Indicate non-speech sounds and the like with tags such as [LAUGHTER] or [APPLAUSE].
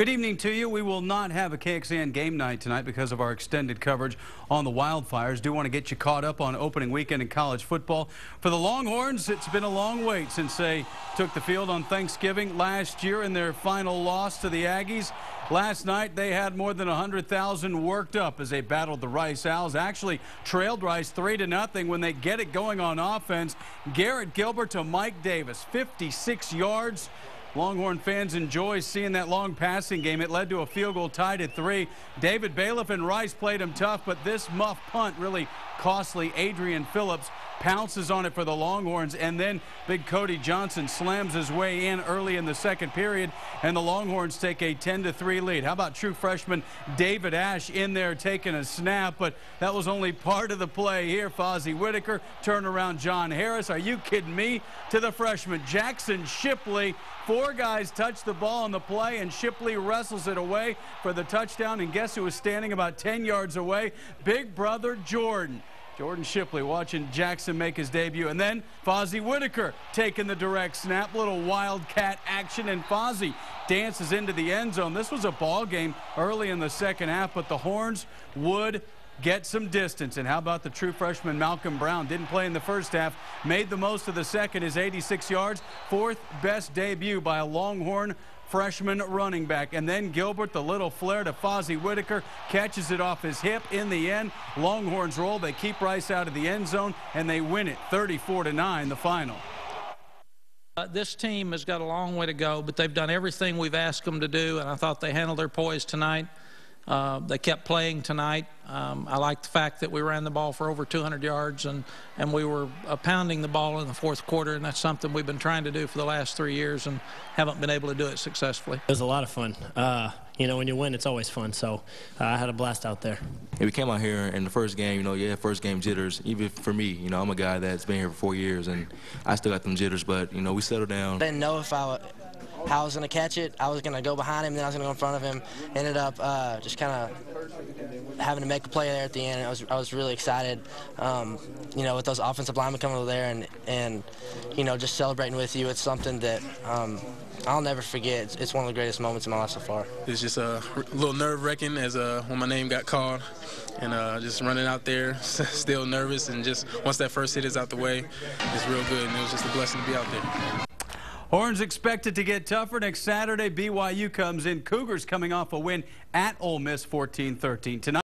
Good evening to you. We will not have a KXAN game night tonight because of our extended coverage on the wildfires. Do want to get you caught up on opening weekend in college football. For the Longhorns, it's been a long wait since they took the field on Thanksgiving last year in their final loss to the Aggies. Last night, they had more than 100,000 worked up as they battled the Rice Owls. Actually, trailed Rice 3 to nothing when they get it going on offense. Garrett Gilbert to Mike Davis, 56 yards. Longhorn fans enjoy seeing that long passing game. It led to a field goal tied at three. David Bailiff and Rice played him tough, but this muff punt really costly. Adrian Phillips pounces on it for the Longhorns, and then big Cody Johnson slams his way in early in the second period, and the Longhorns take a 10-3 lead. How about true freshman David Ash in there taking a snap, but that was only part of the play here. Fozzy Whittaker turn around John Harris. Are you kidding me? To the freshman Jaxon Shipley. Four guys touch the ball on the play, and Shipley wrestles it away for the touchdown, and guess who was standing about 10 yards away? Big brother Jordan. Jordan Shipley watching Jaxon make his debut. And then Fozzy Whittaker taking the direct snap. Little wildcat action. And Fozzy dances into the end zone. This was a ball game early in the second half, but the Horns would get some distance. And how about the true freshman Malcolm Brown? Didn't play in the first half, made the most of the second, his 86 yards. Fourth best debut by a Longhorn freshman running back. And then Gilbert, the little flare to Fozzy Whittaker, catches it off his hip in the end. Longhorns roll. They keep Rice out of the end zone, and they win it 34 to 9, the final. Uh, this team has got a long way to go, but they've done everything we've asked them to do, and I thought they handled their poise tonight. Uh, they kept playing tonight. Um, I like the fact that we ran the ball for over 200 yards and, and we were uh, pounding the ball in the fourth quarter, and that's something we've been trying to do for the last three years and haven't been able to do it successfully. It was a lot of fun. Uh, you know, when you win, it's always fun. So uh, I had a blast out there. Yeah, we came out here in the first game, you know, yeah, first game jitters. Even for me, you know, I'm a guy that's been here for four years, and I still got them jitters. But you know, we settled down. Didn't know if I how I was going to catch it. I was going to go behind him, then I was going to go in front of him. Ended up uh, just kind of having to make a play there at the end. I was I was really excited, um, you know, with those offensive linemen coming over there and and you know just celebrating with you. It's something that. Um, I'll never forget. It's, it's, one of the greatest moments in my life so far. It's just a little nerve-wracking as uh, when my name got called, and uh, just running out there, [LAUGHS] still nervous, and just once that first hit is out the way, it's real good, and it was just a blessing to be out there. Horns expected to get tougher next Saturday. BYU comes in. Cougars coming off a win at Ole Miss 14-13 tonight.